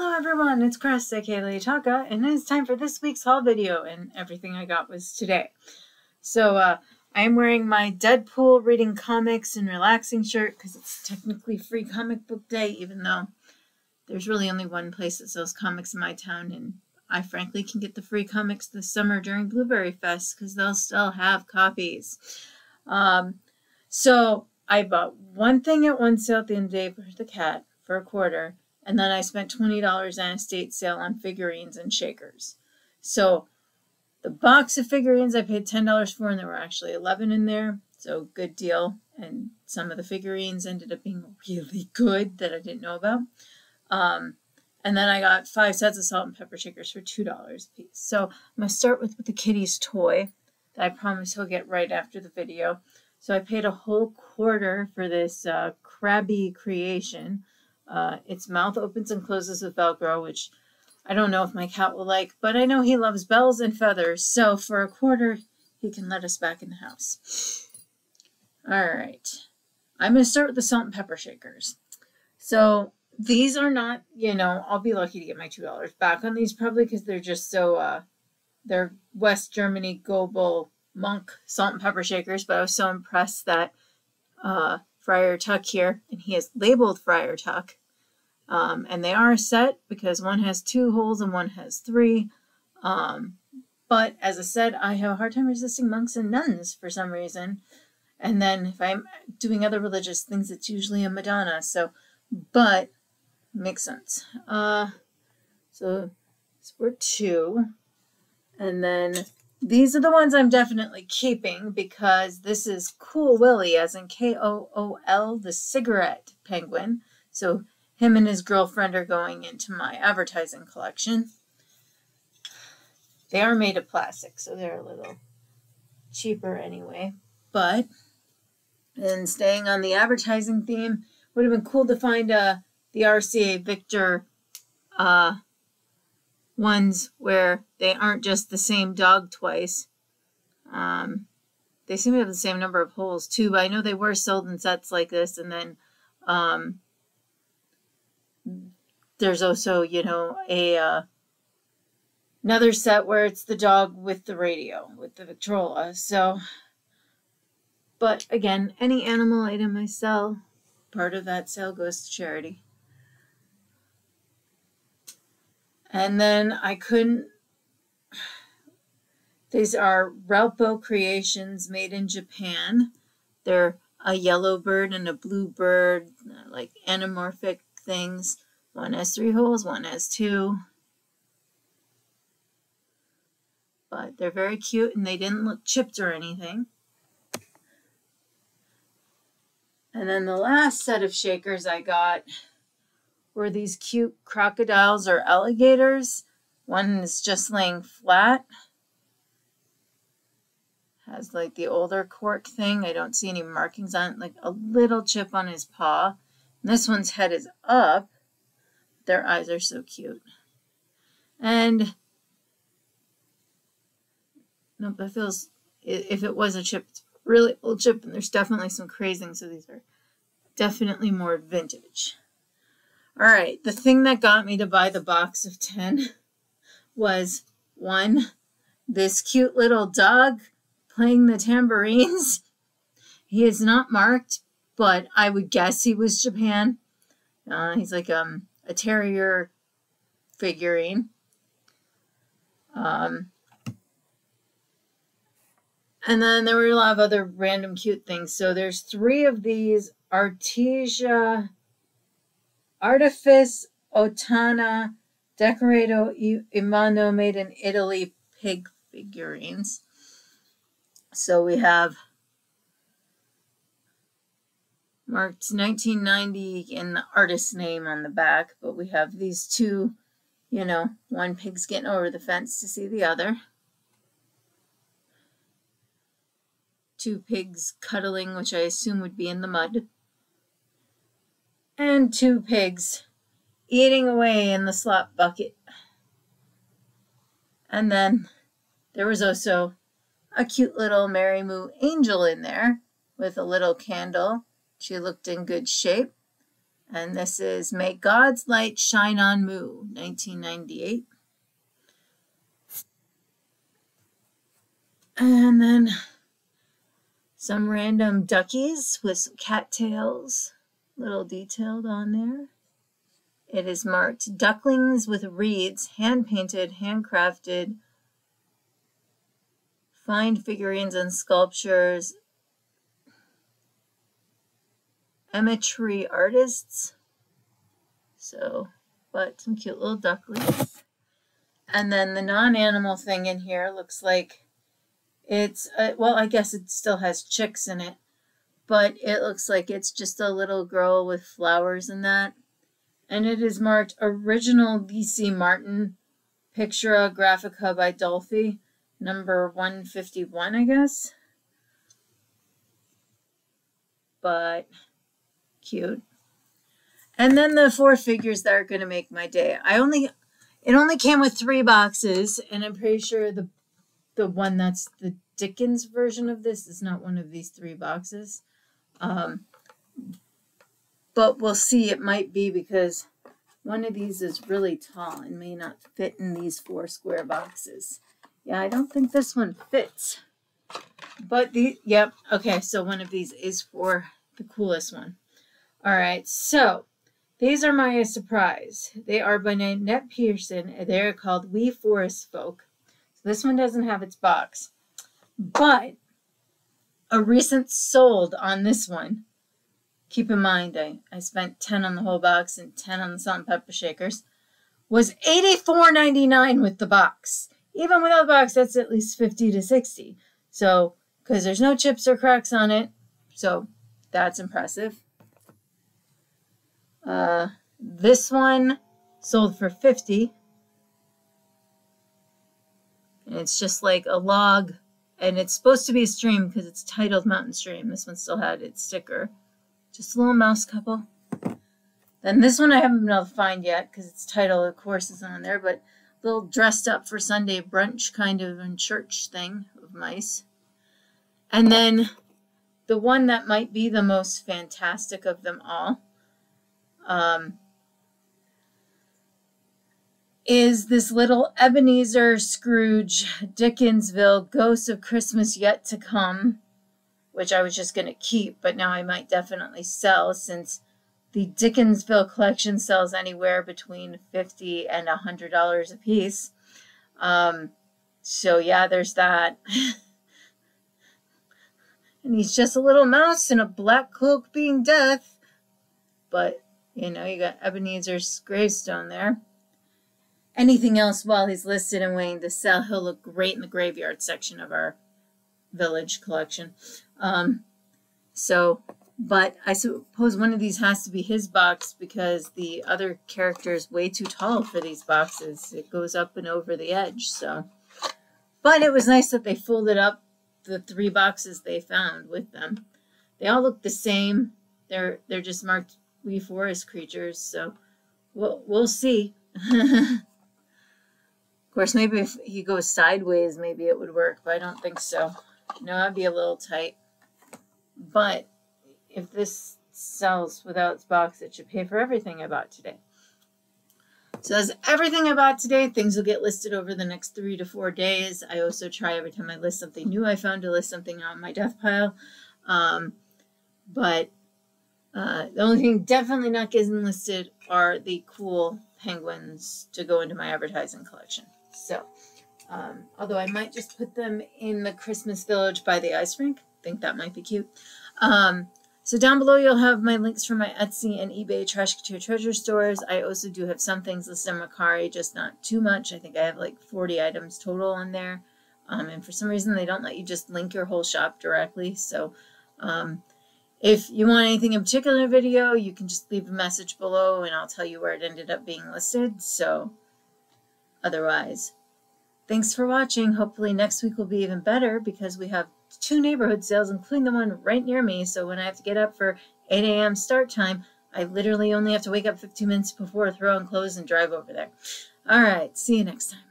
Hello everyone, it's Chris, aka Lady Taka, and it is time for this week's haul video, and everything I got was today. So, uh, I am wearing my Deadpool reading comics and relaxing shirt, because it's technically free comic book day, even though there's really only one place that sells comics in my town, and I frankly can get the free comics this summer during Blueberry Fest, because they'll still have copies. Um, so, I bought one thing at one sale at the end of the day for the cat for a quarter, and then I spent $20 on a state sale on figurines and shakers. So the box of figurines I paid $10 for, and there were actually 11 in there. So good deal. And some of the figurines ended up being really good that I didn't know about. Um, and then I got five sets of salt and pepper shakers for $2 a piece. So I'm going to start with, with the kitty's toy that I promise he'll get right after the video. So I paid a whole quarter for this uh, creation. Uh, its mouth opens and closes with Velcro, which I don't know if my cat will like, but I know he loves bells and feathers, so for a quarter, he can let us back in the house. All right. I'm going to start with the salt and pepper shakers. So these are not, you know, I'll be lucky to get my $2 back on these probably because they're just so, uh, they're West Germany Goebel Monk salt and pepper shakers, but I was so impressed that uh, Friar Tuck here, and he is labeled Friar Tuck. Um, and they are a set because one has two holes and one has three. Um, but as I said, I have a hard time resisting monks and nuns for some reason. And then if I'm doing other religious things, it's usually a Madonna. So, but makes sense. Uh, so, so we're two. And then these are the ones I'm definitely keeping because this is Kool Willie, as in K O O L, the cigarette penguin. So him and his girlfriend are going into my advertising collection. They are made of plastic, so they're a little cheaper anyway. But, and staying on the advertising theme, would have been cool to find uh, the RCA Victor uh, ones where they aren't just the same dog twice. Um, they seem to have the same number of holes too, but I know they were sold in sets like this. And then um, there's also, you know, a uh, another set where it's the dog with the radio, with the Victrola. So, but again, any animal item I sell, part of that sale goes to charity. And then I couldn't. These are Relpo creations made in Japan. They're a yellow bird and a blue bird, like anamorphic things. One has three holes, one has two. But they're very cute and they didn't look chipped or anything. And then the last set of shakers I got were these cute crocodiles or alligators. One is just laying flat. Has like the older cork thing. I don't see any markings on it, like a little chip on his paw. And this one's head is up. Their eyes are so cute. And nope, that feels, if it was a chip, it's really old chip, and there's definitely some crazing, so these are definitely more vintage. All right, the thing that got me to buy the box of 10 was one, this cute little dog playing the tambourines. He is not marked, but I would guess he was Japan. Uh, he's like um, a terrier figurine. Um, and then there were a lot of other random cute things. So there's three of these Artesia Artifice Otana Decorato Imano made in Italy pig figurines. So we have marked 1990 in the artist's name on the back, but we have these two, you know, one pig's getting over the fence to see the other. Two pigs cuddling, which I assume would be in the mud and two pigs eating away in the slop bucket. And then there was also a cute little Mary Moo angel in there with a little candle. She looked in good shape. And this is May God's Light Shine on Moo, 1998. And then some random duckies with cattails, little detailed on there. It is marked Ducklings with Reeds, hand painted, handcrafted, fine figurines and sculptures, Emmetry artists. So, but some cute little ducklings. And then the non-animal thing in here looks like it's, uh, well, I guess it still has chicks in it, but it looks like it's just a little girl with flowers and that. And it is marked Original DC Martin Pictura Graphica by Dolphy, number 151, I guess. But cute. And then the four figures that are going to make my day. I only, it only came with three boxes, and I'm pretty sure the the one that's the Dickens version of this is not one of these three boxes. Um, but we'll see. It might be because one of these is really tall and may not fit in these four square boxes. Yeah, I don't think this one fits. But the, yep, okay, so one of these is for the coolest one. All right, so these are my surprise. They are by Nanette Pearson. They're called Wee Forest Folk. So this one doesn't have its box. But a recent sold on this one. Keep in mind, I, I spent 10 on the whole box and 10 on the salt and pepper shakers. Was $84.99 with the box. Even without the box, that's at least 50 to 60 So, because there's no chips or cracks on it. So, that's impressive. Uh, this one sold for 50 and it's just like a log and it's supposed to be a stream because it's titled mountain stream. This one still had its sticker. Just a little mouse couple. Then this one i haven't been able to find yet because its title of course isn't on there but little dressed up for sunday brunch kind of in church thing of mice. And then the one that might be the most fantastic of them all um, is this little Ebenezer Scrooge Dickensville Ghost of Christmas Yet to Come, which I was just going to keep, but now I might definitely sell since the Dickensville collection sells anywhere between 50 and $100 a piece. Um, so yeah, there's that. and he's just a little mouse in a black cloak being death. But you know, you got Ebenezer's gravestone there. Anything else while he's listed and waiting to sell, he'll look great in the graveyard section of our village collection. Um, so, but I suppose one of these has to be his box because the other character is way too tall for these boxes. It goes up and over the edge, so. But it was nice that they folded up the three boxes they found with them. They all look the same. They're they're just marked Wee Forest creatures. So we'll we'll see. course, maybe if he goes sideways, maybe it would work, but I don't think so. No, that'd be a little tight. But if this sells without its box, it should pay for everything I bought today. So that's everything I bought today. Things will get listed over the next three to four days. I also try every time I list something new I found to list something on my death pile. Um, but uh, the only thing definitely not getting listed are the Kool penguins to go into my advertising collection. So, um, although I might just put them in the Christmas village by the ice rink. I think that might be cute. Um, so down below you'll have my links for my Etsy and eBay Trashkateer Treasure stores. I also do have some things listed on Mercari, just not too much. I think I have like 40 items total on there. Um, and for some reason they don't let you just link your whole shop directly. So um, if you want anything in particular video, you can just leave a message below and I'll tell you where it ended up being listed. So otherwise, thanks for watching. Hopefully next week will be even better because we have two neighborhood sales, including the one right near me. So when I have to get up for 8 a.m. start time, I literally only have to wake up 15 minutes before, throw on clothes, and drive over there. All right, see you next time.